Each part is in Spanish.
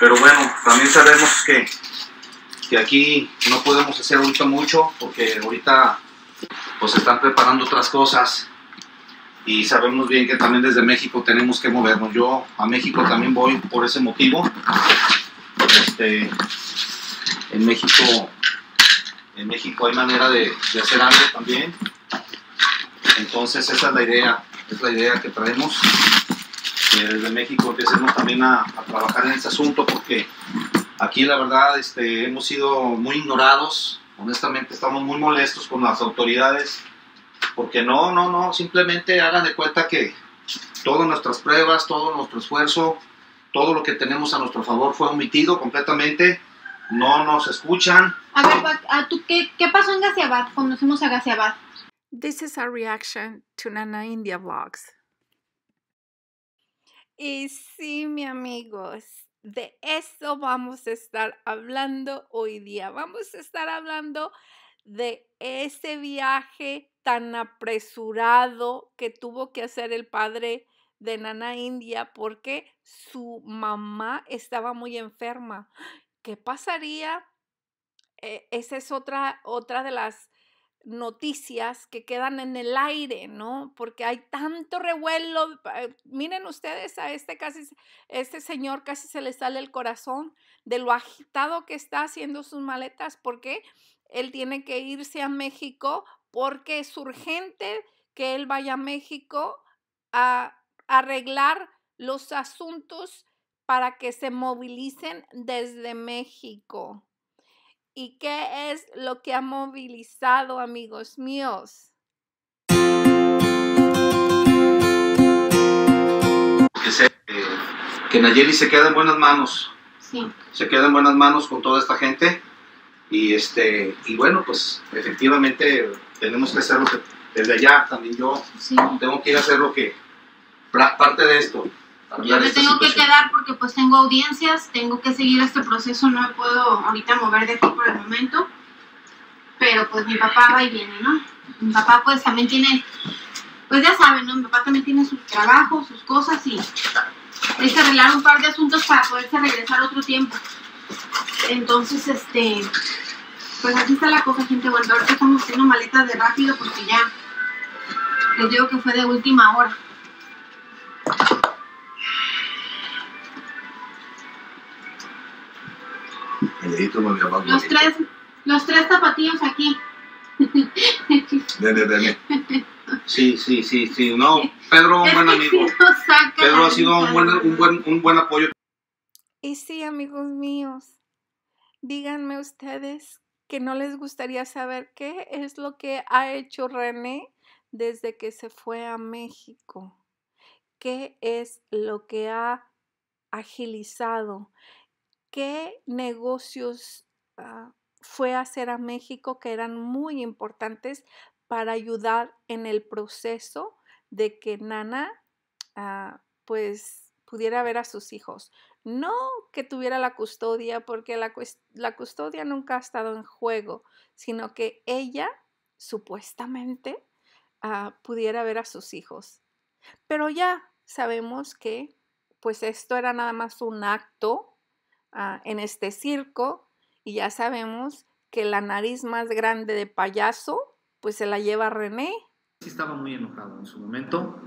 Pero bueno, también sabemos que, que aquí no podemos hacer ahorita mucho porque ahorita pues están preparando otras cosas y sabemos bien que también desde México tenemos que movernos. Yo a México también voy por ese motivo. Este, en México, en México hay manera de, de hacer algo también. Entonces esa es la idea, es la idea que traemos. Que desde México empecemos también a, a trabajar en este asunto porque aquí la verdad este, hemos sido muy ignorados. Honestamente estamos muy molestos con las autoridades porque no, no, no, simplemente hagan de cuenta que todas nuestras pruebas, todo nuestro esfuerzo, todo lo que tenemos a nuestro favor fue omitido completamente. No nos escuchan. A ver, Bat, ¿a tú qué, qué pasó en Gaziabad cuando fuimos a Gaziabad? This is our reaction to Nana India Vlogs. Y sí, mi amigos, de eso vamos a estar hablando hoy día. Vamos a estar hablando de ese viaje tan apresurado que tuvo que hacer el padre de Nana India porque su mamá estaba muy enferma. ¿Qué pasaría? Eh, esa es otra, otra de las noticias que quedan en el aire, ¿no? Porque hay tanto revuelo. eh, Miren ustedes a este casi, este señor casi se le sale el corazón de lo agitado que está haciendo sus maletas, porque él tiene que irse a México porque es urgente que él vaya a México a arreglar los asuntos para que se movilicen desde México. ¿Y qué es lo que ha movilizado, amigos míos? Que, se, eh, que Nayeli se quede en buenas manos. Sí. Se quede en buenas manos con toda esta gente. Y, este, y bueno, pues efectivamente tenemos que hacer lo que desde allá también yo Sí. tengo que ir a hacer lo que parte de esto. Yo me tengo que quedar porque pues tengo audiencias, tengo que seguir este proceso, no me puedo ahorita mover de aquí por el momento. Pero pues mi papá va y viene, ¿no? Mi papá pues también tiene, pues ya saben, ¿no? Mi papá también tiene sus trabajos, sus cosas y hay que arreglar un par de asuntos para poderse regresar otro tiempo. Entonces, este, pues así está la cosa, gente. Bueno, ahorita estamos haciendo maletas de rápido porque ya les digo que fue de última hora. Más Los bonito. tres, los tres zapatillos aquí. Ven, ven, ven. Sí, sí, sí, sí. No, Pedro, un buen amigo. Pedro ha sido un buen, un buen, un buen apoyo. Y sí, amigos míos, díganme ustedes que no les gustaría saber qué es lo que ha hecho René desde que se fue a México. ¿Qué es lo que ha agilizado? ¿Qué negocios ah, fue a hacer a México que eran muy importantes para ayudar en el proceso de que Nana ah, pues pudiera ver a sus hijos? No que tuviera la custodia, porque la, la custodia nunca ha estado en juego, sino que ella supuestamente ah, pudiera ver a sus hijos. Pero ya sabemos que pues esto era nada más un acto ah, en este circo y ya sabemos que la nariz más grande de payaso pues se la lleva René. sí estaba muy enojado en su momento,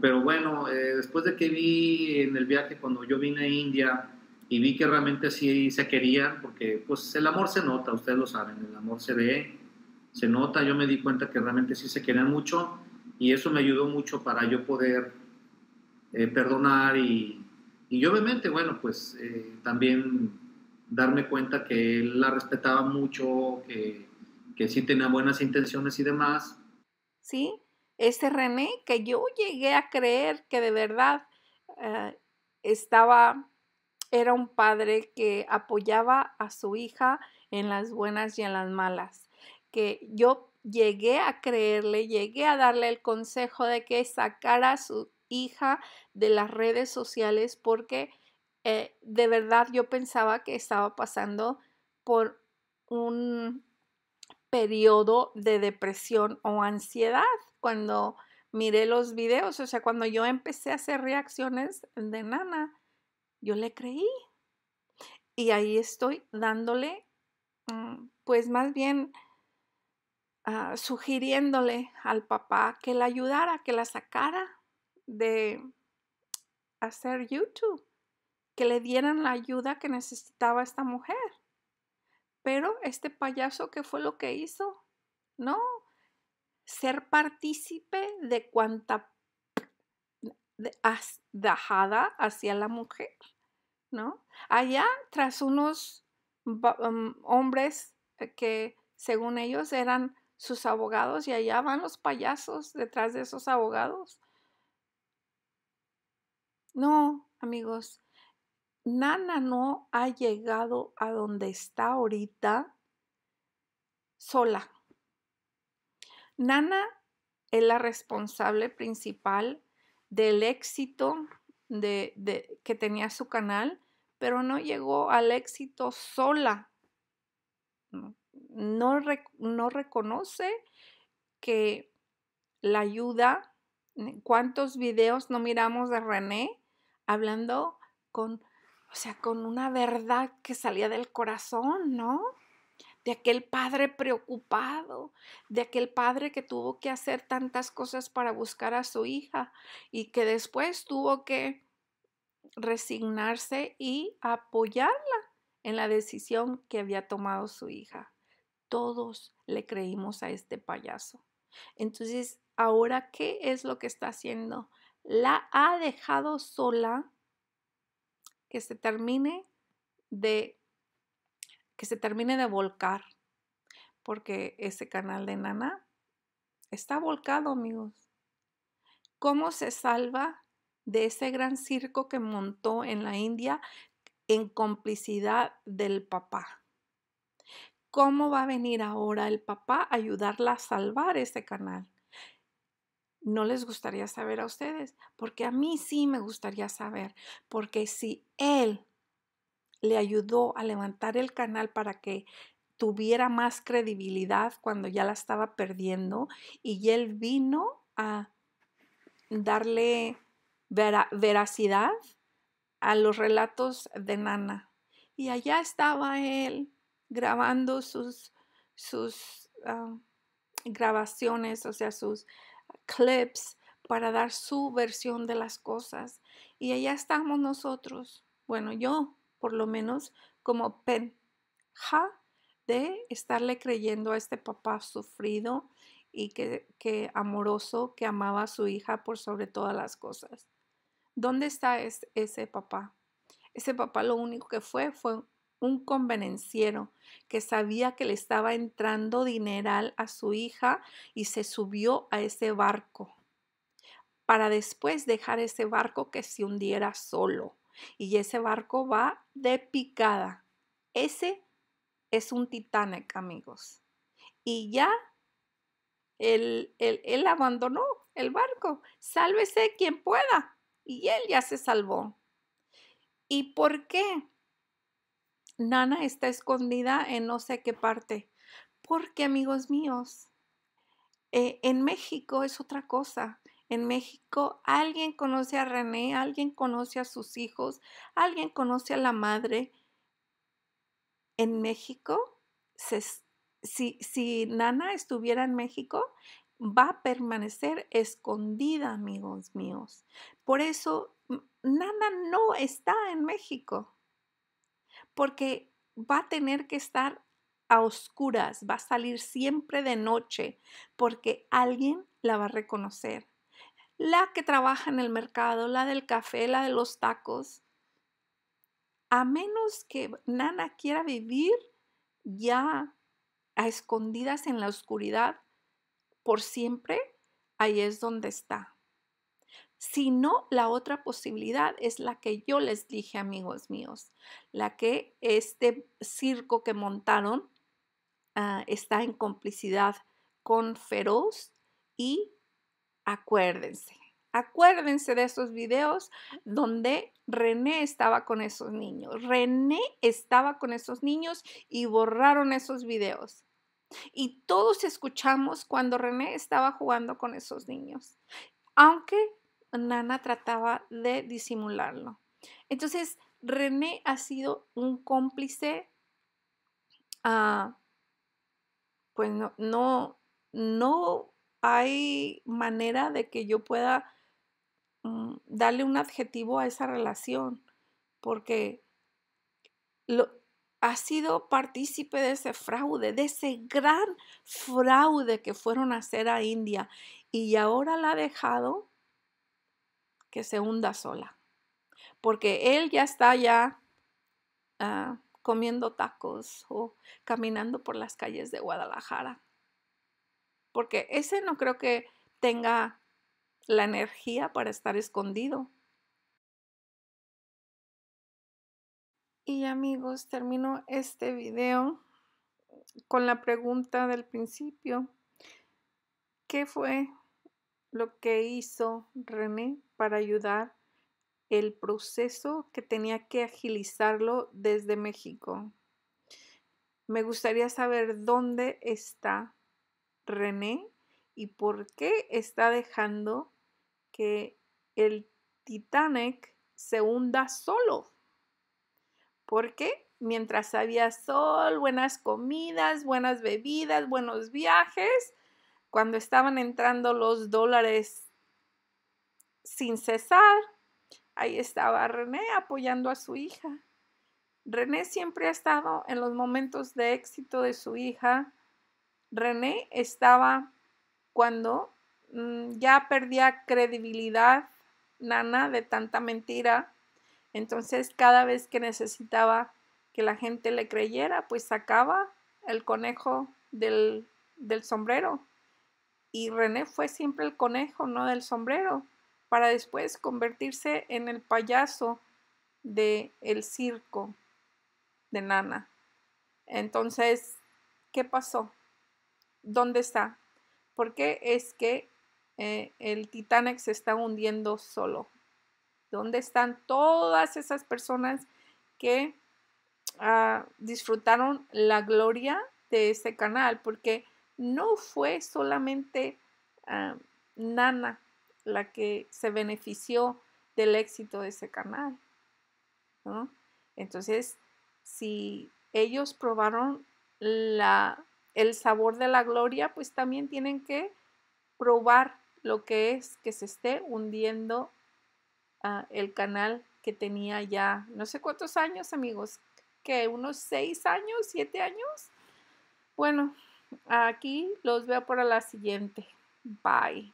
pero bueno, eh, después de que vi en el viaje cuando yo vine a India y vi que realmente sí se querían, porque pues el amor se nota, ustedes lo saben, el amor se ve, se nota, yo me di cuenta que realmente sí se querían mucho y eso me ayudó mucho para yo poder eh, perdonar y, y obviamente, bueno, pues eh, también darme cuenta que él la respetaba mucho, que, que sí tenía buenas intenciones y demás, ¿sí? Ese René que yo llegué a creer que de verdad eh, estaba, era un padre que apoyaba a su hija en las buenas y en las malas, que yo llegué a creerle, llegué a darle el consejo de que sacara su hija de las redes sociales porque eh, de verdad yo pensaba que estaba pasando por un periodo de depresión o ansiedad cuando miré los videos, o sea, cuando yo empecé a hacer reacciones de Nana, yo le creí. y ahí estoy dándole, mm, pues más bien ah, sugiriéndole al papá que la ayudara, que la sacara de hacer YouTube, que le dieran la ayuda que necesitaba esta mujer. Pero este payaso, ¿qué fue lo que hizo? No, ser partícipe de cuanta dejada hacia la mujer, ¿no? Allá, tras unos um, hombres que según ellos eran sus abogados y allá van los payasos detrás de esos abogados. No, amigos, Nana no ha llegado a donde está ahorita sola. Nana es la responsable principal del éxito de, que tenía su canal, pero no llegó al éxito sola. No, no reconoce que la ayuda, cuántos videos no miramos de René hablando con, o sea, con una verdad que salía del corazón, ¿no? de aquel padre preocupado, de aquel padre que tuvo que hacer tantas cosas para buscar a su hija y que después tuvo que resignarse y apoyarla en la decisión que había tomado su hija. Todos le creímos a este payaso. Entonces, ahora, ¿qué es lo que está haciendo? La ha dejado sola que se termine de que se termine de volcar, porque ese canal de Nana está volcado, amigos. ¿Cómo se salva de ese gran circo que montó en la India en complicidad del papá? ¿Cómo va a venir ahora el papá a ayudarla a salvar ese canal? No les gustaría saber a ustedes, porque a mí sí me gustaría saber, porque si él le ayudó a levantar el canal para que tuviera más credibilidad cuando ya la estaba perdiendo y él vino a darle veracidad a los relatos de Nana. Y allá estaba él grabando sus, sus ah, grabaciones, o sea, sus clips para dar su versión de las cosas. Y allá estamos nosotros. Bueno, yo por lo menos como penja de estarle creyendo a este papá sufrido y que, amoroso, que amaba a su hija por sobre todas las cosas. ¿Dónde está ese papá? Ese papá lo único que fue fue un convenenciero que sabía que le estaba entrando dineral a su hija y se subió a ese barco para después dejar ese barco que se hundiera solo y ese barco va de picada. Ese es un Titanic, amigos. Y ya él, él, abandonó el barco. Sálvese quien pueda. Y él ya se salvó. ¿Y por qué? Nana está escondida en no sé qué parte. Porque, amigos míos, eh, en México es otra cosa en México, alguien conoce a René, alguien conoce a sus hijos, alguien conoce a la madre. En México, si, si Nana estuviera en México, va a permanecer escondida, amigos míos. Por eso, Nana no está en México, porque va a tener que estar a oscuras, va a salir siempre de noche, porque alguien la va a reconocer la que trabaja en el mercado, la del café, la de los tacos. A menos que Nana quiera vivir ya a escondidas en la oscuridad por siempre, ahí es donde está. Si no, la otra posibilidad es la que yo les dije, amigos míos, la que este circo que montaron ah, está en complicidad con Feroz y acuérdense, acuérdense de esos videos donde René estaba con esos niños. René estaba con esos niños y borraron esos videos. Y todos escuchamos cuando René estaba jugando con esos niños, aunque Nana trataba de disimularlo. Entonces, René ha sido un cómplice, ah, pues no, no, hay manera de que yo pueda mm, darle un adjetivo a esa relación, porque lo, ha sido partícipe de ese fraude, de ese gran fraude que fueron a hacer a India y ahora la ha dejado que se hunda sola, porque él ya está ya ah, comiendo tacos o caminando por las calles de Guadalajara, porque ese no creo que tenga la energía para estar escondido. Y amigos, termino este video con la pregunta del principio. ¿Qué fue lo que hizo René para ayudar el proceso que tenía que agilizarlo desde México? Me gustaría saber dónde está René y por qué está dejando que el Titanic se hunda solo. Porque mientras había sol, buenas comidas, buenas bebidas, buenos viajes, cuando estaban entrando los dólares sin cesar, ahí estaba René apoyando a su hija. René siempre ha estado en los momentos de éxito de su hija. René estaba cuando mm, ya perdía credibilidad, Nana, de tanta mentira entonces, cada vez que necesitaba que la gente le creyera, pues sacaba el conejo del, sombrero. Y René fue siempre el conejo, no del sombrero, para después convertirse en el payaso del el circo de Nana. Entonces, ¿qué pasó? ¿Dónde está? ¿Por qué es que eh, el Titanic se está hundiendo solo? ¿Dónde están todas esas personas que ah, disfrutaron la gloria de ese canal? Porque no fue solamente ah, Nana la que se benefició del éxito de ese canal. Entonces, si ellos probaron la, el sabor de la gloria, pues también tienen que probar lo que es que se esté hundiendo el canal que tenía ya no sé cuántos años, amigos, que unos seis años, siete años. Bueno, aquí los veo para la siguiente. Bye.